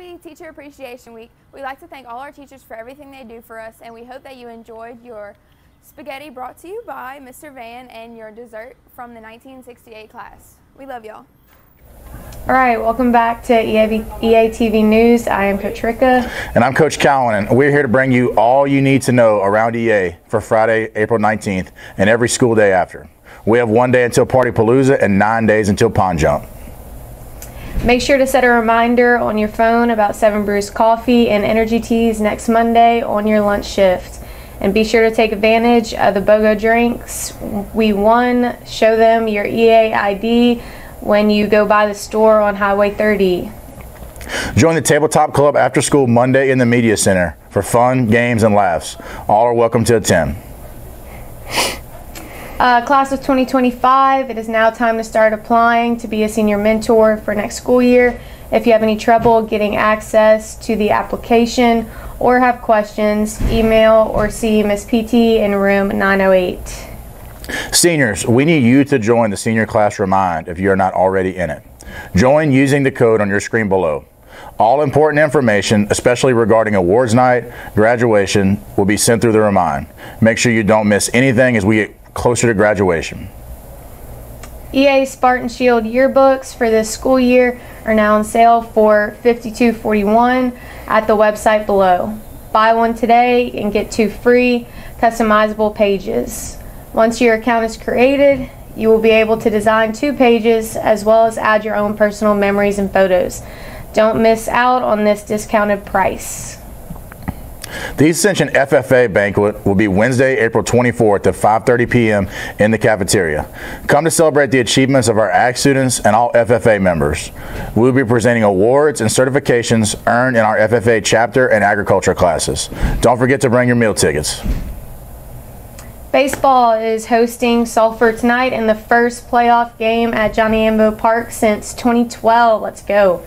Happy Teacher Appreciation Week. We'd like to thank all our teachers for everything they do for us, and we hope that you enjoyed your spaghetti brought to you by Mr. Van and your dessert from the 1968 class. We love y'all. All right, welcome back to EAV, EATV News. I am Coach Ricca. And I'm Coach Keowen, and we're here to bring you all you need to know around EA for Friday, April 19th, and every school day after. We have one day until Party Palooza and nine days until Pond Jump. Make sure to set a reminder on your phone about Seven Brews Coffee and Energy Teas next Monday on your lunch shift. And be sure to take advantage of the BOGO drinks. We won. Show them your EA ID when you go by the store on Highway 30. Join the Tabletop Club after school Monday in the Media Center for fun, games, and laughs. All are welcome to attend. Uh, class of 2025, it is now time to start applying to be a senior mentor for next school year. If you have any trouble getting access to the application or have questions, email or see Ms. PT in room 908. Seniors, we need you to join the Senior Class Remind if you are not already in it. Join using the code on your screen below. All important information, especially regarding awards night, graduation, will be sent through the Remind. Make sure you don't miss anything as we closer to graduation. EA Spartan Shield yearbooks for this school year are now on sale for $52.41 at the website below. Buy one today and get two free customizable pages. Once your account is created, you will be able to design two pages as well as add your own personal memories and photos. Don't miss out on this discounted price. The Ascension FFA banquet will be Wednesday, April 24th at 5:30 p.m. in the cafeteria. Come to celebrate the achievements of our ACT students and all FFA members. We will be presenting awards and certifications earned in our FFA chapter and agriculture classes. Don't forget to bring your meal tickets. Baseball is hosting Sulphur tonight in the first playoff game at Johnny Ambo Park since 2012. Let's go.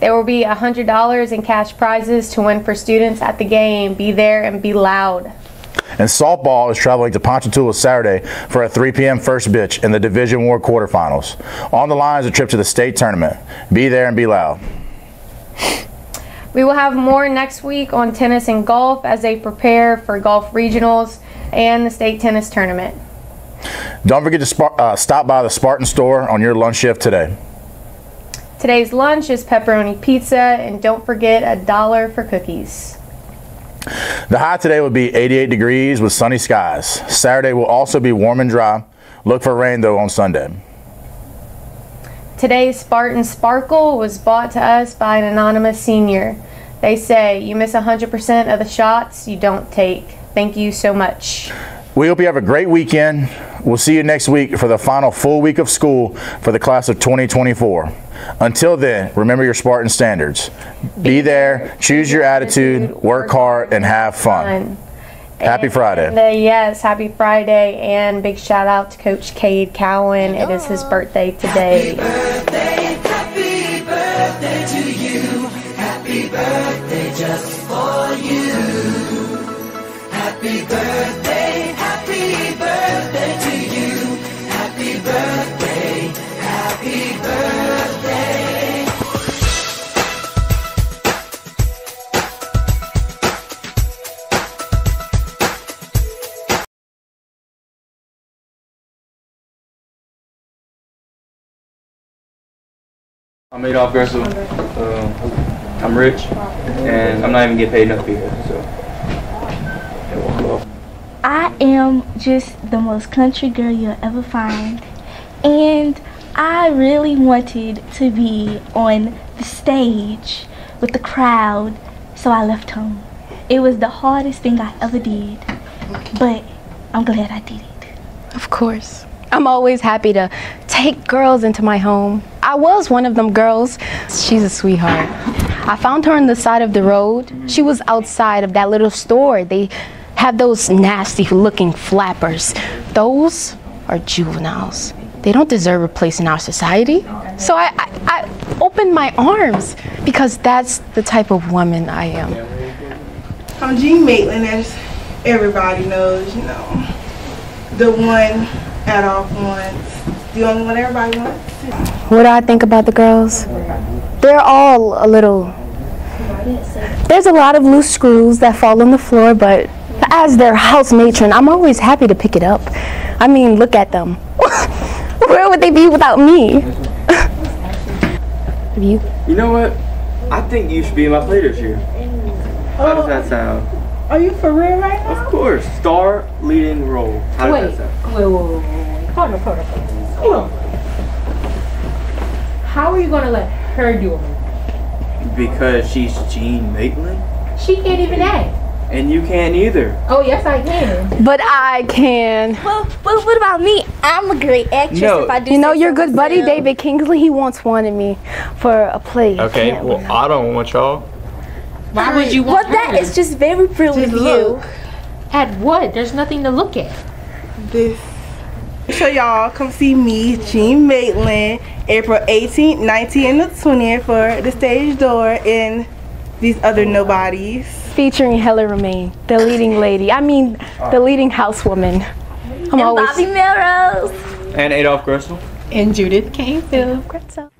There will be $100 in cash prizes to win for students at the game. Be there and be loud. And softball is traveling to Ponchatoula Saturday for a 3 p.m. first pitch in the Division War quarterfinals. On the line is a trip to the state tournament. Be there and be loud. We will have more next week on tennis and golf as they prepare for golf regionals and the state tennis tournament. Don't forget to uh, stop by the Spartan store on your lunch shift today. Today's lunch is pepperoni pizza, and don't forget a dollar for cookies. The high today will be 88 degrees with sunny skies. Saturday will also be warm and dry. Look for rain though on Sunday. Today's Spartan Sparkle was bought to us by an anonymous senior. They say you miss 100% of the shots you don't take. Thank you so much. We hope you have a great weekend. We'll see you next week for the final full week of school for the class of 2024. Until then, remember your Spartan standards. Be there, choose your attitude, work hard, and have fun. Happy Friday. And, uh, yes, happy Friday, and big shout out to Coach Cade Keowen. It is his birthday today. Happy birthday to you. Happy birthday just for you. Happy birthday, I'm Adolph Gretzl. Um, I'm rich, and I'm not even getting paid enough to be here. So. I am just the most country girl you'll ever find. And I really wanted to be on the stage with the crowd, so I left home. It was the hardest thing I ever did, but I'm glad I did it. Of course. I'm always happy to take girls into my home. I was one of them girls. She's a sweetheart. I found her on the side of the road. She was outside of that little store. They have those nasty looking flappers. Those are juveniles. They don't deserve a place in our society. So I, I, I opened my arms because that's the type of woman I am. I'm Jean Maitland, as everybody knows, you know. The one at all wants. The only one everybody wants. What do I think about the girls? They're all a little. There's a lot of loose screws that fall on the floor, but as their house matron, I'm always happy to pick it up. I mean, look at them. Where would they be without me? you? You know what? I think you should be in my play this year. How does that sound? Are you for real right now? Of course, star leading role. How does that sound? Wait, wait, wait, wait. Hold on, hold on, hold on. Hold on. How are you gonna let her do it? Because she's Jean Maitland, She can't even act. and you can't either. Oh, yes, I can. But I can. Well, well, what about me? I'm a great actress No. if I do You know, your good buddy myself. David Kingsley, he once wanted me for a play. Okay, Can't- well, I don't want y'all. Why would you Well, want that her? is just very brilliant of you. look. At what? There's nothing to look at. This. So y'all come see me, Jean Maitland, April 18th, 19th, and the 20th for the stage door and these other nobodies. Featuring Helen Remain, the leading lady. I mean, the leading housewoman. I'm And always Bobby Melrose. And Adolph Gretzl. And Judith Canfield. Gretzl.